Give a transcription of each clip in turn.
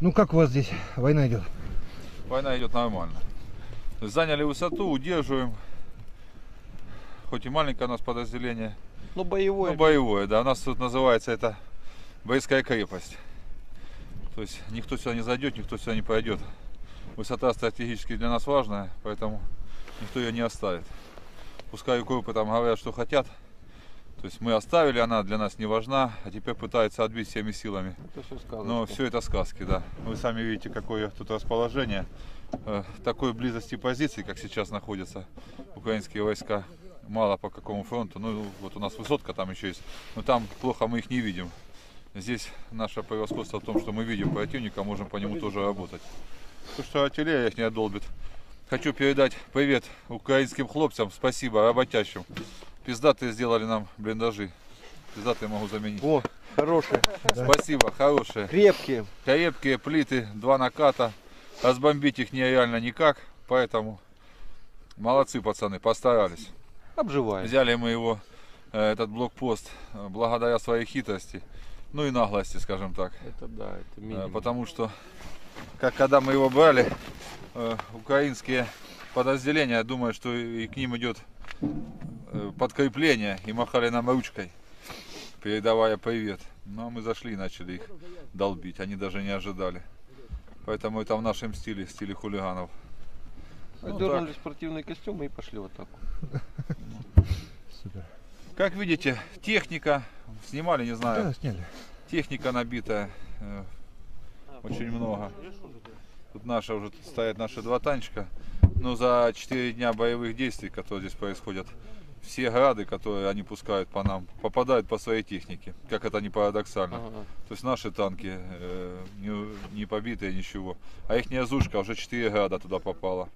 Ну как у вас здесь война идет? Война идет нормально. Заняли высоту, удерживаем. Хоть и маленькое у нас подразделение, Ну, боевой. но боевое, да. У нас тут называется это боевская крепость. То есть никто сюда не зайдет, никто сюда не пройдет. Высота стратегически для нас важная, поэтому никто ее не оставит. Пускай укропы там говорят, что хотят. То есть мы оставили, она для нас не важна, а теперь пытаются отбить всеми силами. Это все сказочка. Но все это сказки, да. Вы сами видите, какое тут расположение. Э, Такой близости позиций, как сейчас находятся украинские войска, мало по какому фронту. Ну, вот у нас высотка там еще есть, но там плохо мы их не видим. Здесь наше превосходство в том, что мы видим противника, можем по нему тоже работать. То, что артиллерия их не одолбит. Хочу передать привет украинским хлопцам, спасибо работящим. Пиздатые сделали нам блиндажи. Пиздатые могу заменить. О, хорошие, Спасибо, хорошие. крепкие. Крепкие плиты, два наката. Разбомбить их нереально никак, поэтому молодцы пацаны, постарались. Обживаем. Взяли мы его, э, этот блокпост, э, благодаря своей хитрости, ну и наглости, скажем так. Это да, это Э, минимум. Потому что, как когда мы его брали, украинские подразделения, думаю, что и к ним идет э, подкрепление и махали нам ручкой, передавая привет. Ну а мы зашли и начали их долбить, они даже не ожидали. Поэтому это в нашем стиле, в стиле хулиганов. Ну, Одернули спортивные костюмы и пошли в атаку. Супер. Как видите, техника, снимали, не знаю, Да, сняли. техника набитая, э, очень много. Тут наша уже тут стоят наши два танчика. Но за 4 дня боевых действий, которые здесь происходят, все грады, которые они пускают по нам, попадают по своей технике. Как это не парадоксально. Ага. То есть наши танки э, не, не побитые, ничего. А их зушка уже 4 града туда попала.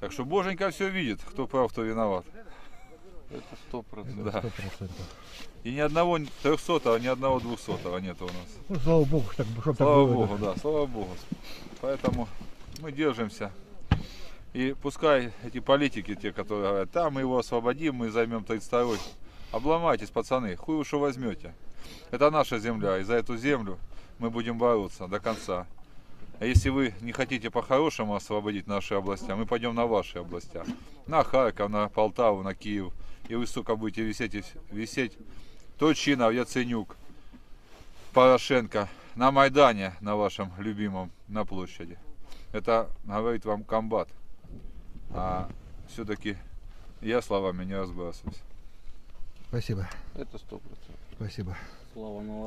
Так что боженька все видит, кто прав, кто виноват. Это сто процентов. Да. Сто процентов. И ни одного 300 ни одного 200 нет у нас. Ну, слава богу, так, чтоб так Слава было, Богу, да, слава Богу. Поэтому мы держимся. И пускай эти политики, те, которые говорят, там мы его освободим, мы займем 32-й. Обломайтесь, пацаны, хуй вы что возьмете. Это наша земля, и за эту землю мы будем бороться до конца. А если вы не хотите по-хорошему освободить наши области, мы пойдем на ваши области. На Харьков, на Полтаву, на Киев. И вы, сука, будете висеть, висеть. Точинов, Яценюк, Порошенко на Майдане, на вашем любимом, на площади. Это говорит вам комбат. А все-таки я словами не разбрасываюсь. Спасибо. Это сто процентов. Спасибо. Слава Малоросс.